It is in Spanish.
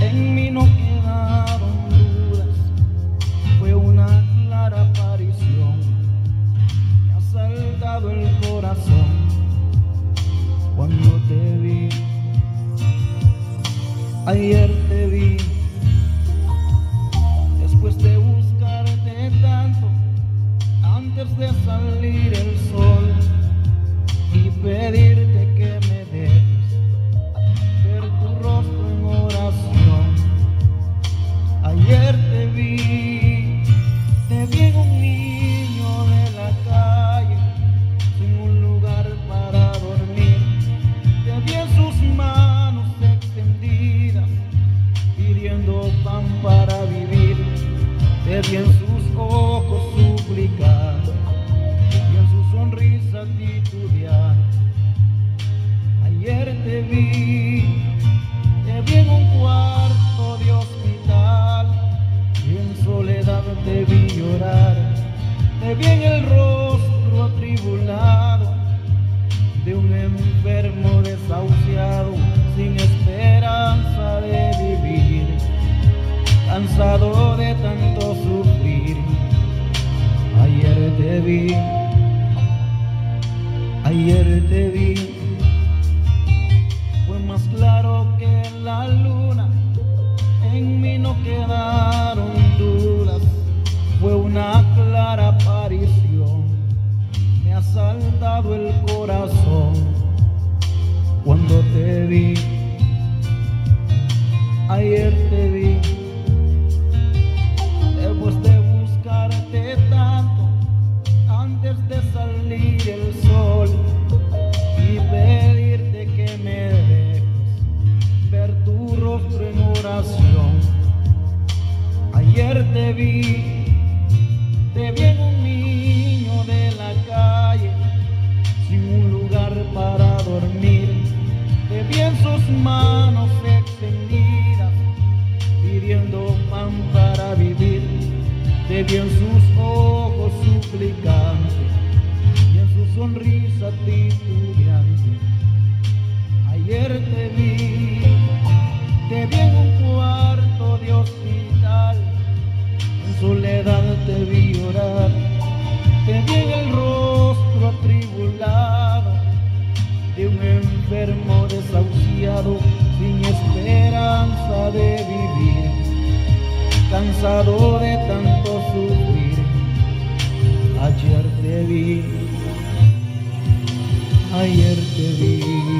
en mí no quedaron dudas, fue una clara aparición, me ha saltado el corazón cuando te vi ayer. Vi en sus ojos suplicando y en su sonrisa titubeando. Ayer te vi, te vi en un cuarto de hospital y en soledad te vi llorar. Te vi en el rostro atribulado de un enfermo desahuciado sin cansado de tanto sufrir. Ayer te vi, ayer te vi. Fue más claro que la luna, en mí no quedaron dudas, fue una clara aparición, me ha saltado el corazón. Cuando te vi, Te vi, te vi en un niño de la calle, sin un lugar para dormir. Te vi en sus manos extendidas, pidiendo pan para vivir. Te vi en sus esperanza de vivir, cansado de tanto sufrir. Ayer te vi, ayer te vi.